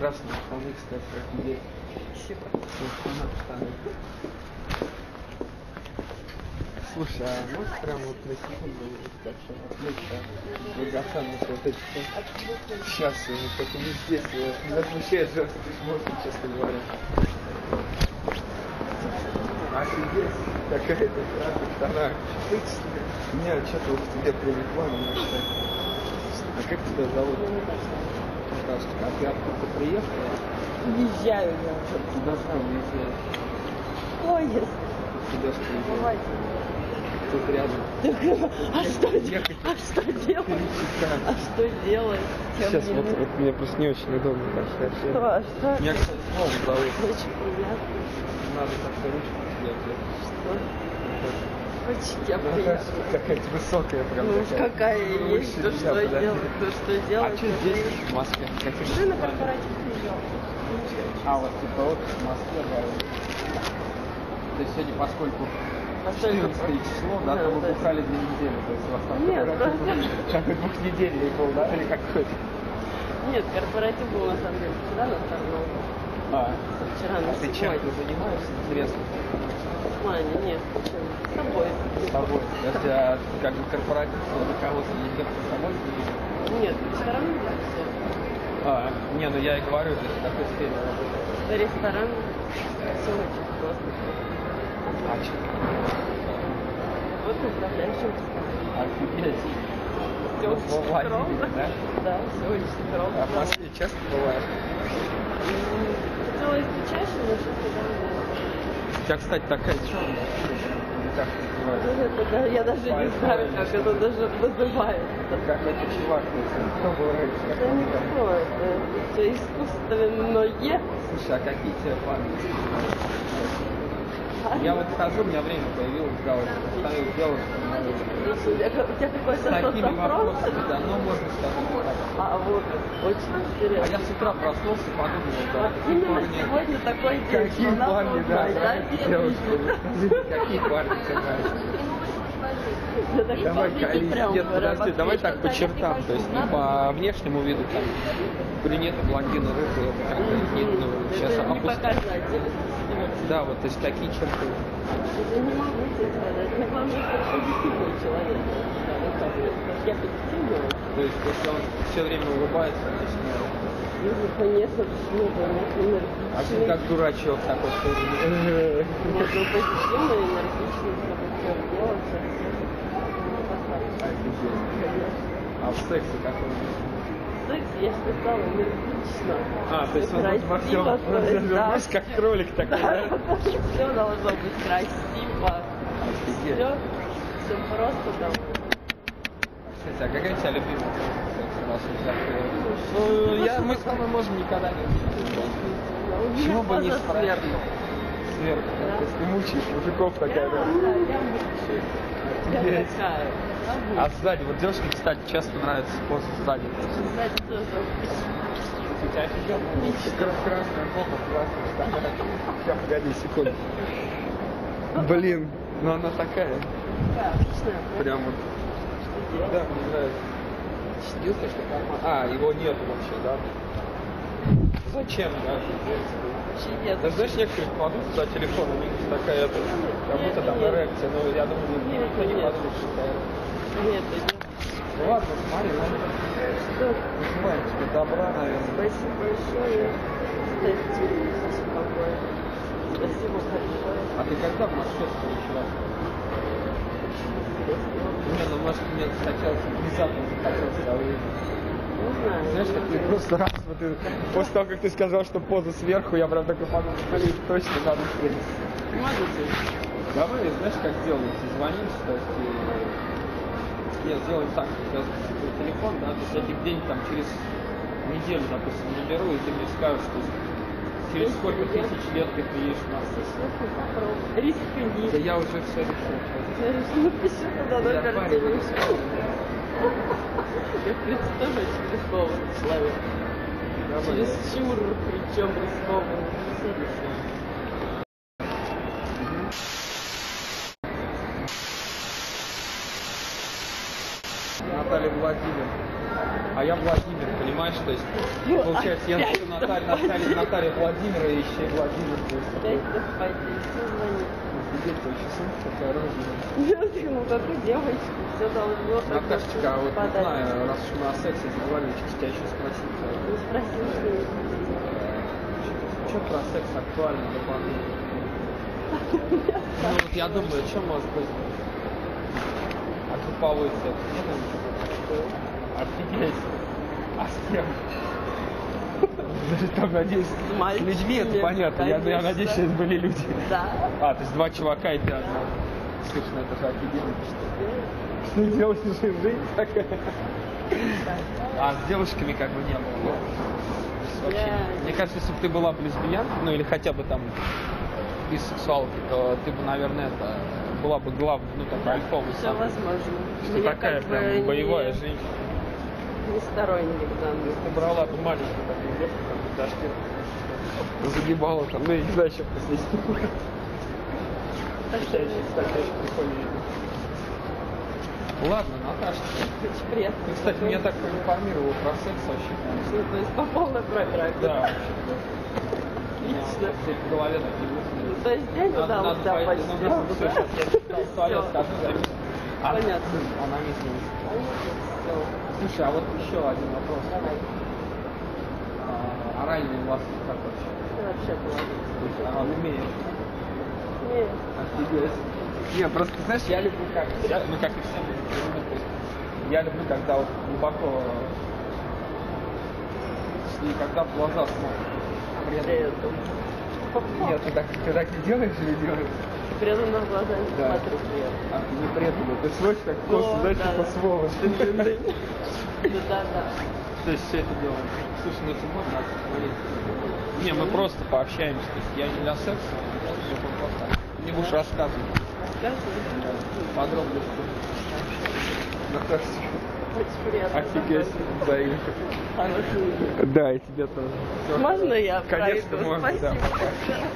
Прекрасные штаны, кстати, как здесь. Спасибо. Вот. Слушай, а можешь прям вот на секунду так что отвлечься от драгоценных вот вот? Сейчас, не только не здесь, я меня смущает женский письмо, честно говоря. Офигеть, какая-то штана. Не, что-то вот тебе привлекла меня, кстати. А как тебя зовут? Наташка, а ты откуда приехала? Уезжаю я уже. Куда сам уезжаешь? Поезд. Куда что уезжаешь? Тут рядом. Так, а что, Ехать. а что делать? А что делать? Тем Сейчас вот, вот мне просто не очень удобно так. Что, а что? Меня, кстати, снова зовут. Очень приятно. Надо как-то ручку снять. Что? Очень я приятно. какая-то высокая прям Ну, такая. какая Выше есть, то что да. делать, то что А делать. что здесь, в Москве? Какие Ты на планы? корпоратив приезжал. А, вот типа вот в Москве, да. То есть сегодня, поскольку Поскольку- 14 число, да, Да, то вы да. бухали две недели, то есть у вас там Нет, просто- был какой двухнедельный был, да, или какой-то? Нет, корпоратив был на самом деле вчера на втором. А, Вчера на а ты чем сегодня. ты занимаешься, интересно? Плане, нет? С тобой. С тобой. Подожди, а как бы корпоратив на кого-то не идет с тобой? Нет, ресторан да, все. А, не, ну я и говорю, в какой сфере работаешь? Ресторан все очень просто. А, что? Вот управляющим Офигеть. Все Ну, очень скромно. да? Да, все очень скромно. А в Москве часто бывает? Хотелось бы чаще, но да. У тебя, кстати, такая как это называется? Это я даже не знаю, как это даже называется. Какой-то чувак, то есть, кто был раньше? как Это не там? такое, это все искусственное. Слушай, а какие тебе парни? Я вот хожу, у меня время появилось, да, вот стою улице. У тебя с такими вопросами, да, ну, можно сказать. А вот, очень А интересно. я с утра проснулся, подумал, да, Вот именно сегодня такой день, Какие парни, да, девушки? Какие парни тебе нравятся? Давай, Нет, подожди, давай так по чертам, то есть не по внешнему виду, там, брюнеты, блондины, рыжие, это как-то не, ну, сейчас показатель. Да, вот, то есть какие черты? Я не могу сказать. Мне главное, что позитивный человек. Я позитивный. То есть, если он все время улыбается, то есть, ну, Ну, конечно, бы нет, а ты как дурачок такой? Нет, ну позитивный, энергичный, чтобы все делать, все Офигеть. А в сексе какой? Секс, я же сказала, энергично. А, то есть он Красиво, во всем, есть, да. как кролик такой, да? Все должно быть красиво. Все, все просто там. Кстати, а какая у тебя любимая э, Ну, я, мы с тобой можем никогда не Почему бы не сверху? Сверху, то есть ты мучаешь мужиков такая, да? да, я мучу. А сзади, вот девушке, кстати, часто нравится поза сзади. Кстати, тоже. У тебя офигенно. Красная попа, красная штана. Сейчас, погоди, секунду. Блин, ну она такая. Да. Прям делать? Да, мне нравится. Единственное, что карман... А, его нет вообще, да? Зачем, да? Вообще нет. Даже знаешь, некоторые кладут за телефон, у них такая, это, как будто там эрекция, но я думаю, Нет, никто не подумает, что это. Нет, нет. Ну ладно, смотри, ладно. Что? Пожелаем тебе добра, наверное. Спасибо большое. Кстати, какое. Спасибо большое. А ты когда в Москве? Не, ну может мне хотелось, внезапно захотелось, а вы... Не знаю. Знаешь, как мне просто раз, вот ты, после того, как ты сказал, что поза сверху, я прям такой подумал, блин, точно надо встретиться. Можете? Давай, знаешь, как делаем? Звонишь, то есть... и- Нет, сделаем так, что я телефон, да, то есть я тебе где-нибудь там через неделю, допустим, наберу, и ты мне скажешь, что через сколько тысяч лет ты приедешь в Москву. Рискни. Да я уже все решил. Напиши туда номер Запаривай. телефона. Я, очень рискованный человек. Давай. Чересчур, причем рискованный. Наталья Владимир. А я Владимир, понимаешь? то есть, Ну, получается, я напишу Наталья, Наталья, Наталья Владимира и еще и Владимир, Опять все звонит. Розовая? Ну, как у девочки, все должно Наташечка, а вот не знаю, раз уж мы о сексе заговорили, сейчас тебя еще спросить. Ну, спросил, что. Что про секс актуально дополнительно? Ну вот я думаю, что может быть? А групповой секс? Офигеть. А с кем? Там, надеюсь, с людьми это мальчиками, понятно. Я, я надеюсь, что это были люди. Да. А, то есть два чувака и ты одна. Слушай, ну это же офигенно. Что делаешь жизнь такая? А с девушками как бы не было. Вообще. Я- Мне кажется, если бы ты была бы лесбиянкой, ну или хотя бы там бисексуалки, то ты бы, наверное, это была бы главной, ну такая альфовый Все возможно. Что такая прям боевая не, женщина. Не сторонник данных. Ты брала бы маленькую такую девку, бы дашки, загибала там, ну я не знаю, прикольная. Ладно, Наташа, Очень приятно. ты, кстати, меня так проинформировал про секс вообще. Ну, то есть по полной программе. Да, Отлично. Теперь в голове так не Ну, мысли. то есть надо удался пойти, почти. ну, все, сейчас я в туалет скажу, Понятно. Она не знает. Слушай, а вот еще один вопрос. Давай. А, оральный у вас как вообще? Вообще молодец. А, умеешь? Нет. Офигеть. Не, просто, знаешь, я люблю как, я, ну как и все я люблю, когда вот глубоко, и когда в глаза этом. Нет, ты так, ты делаешь или делаешь? Преданно в глаза не Да. этом. А ты не преданный, ты смотришь как просто, знаешь, да, типа да. сволочь. Ну да, да. То есть все это делаем. Слушай, ну это можно поговорить. Не, мы просто пообщаемся. То есть я не для секса, а просто просто. Не будешь рассказывать Рассказывай. подробности. Наташа, Очень приятно. офигеть, дня. Да, и тебе тоже. Можно я Конечно, пройду? можно, да. Спасибо.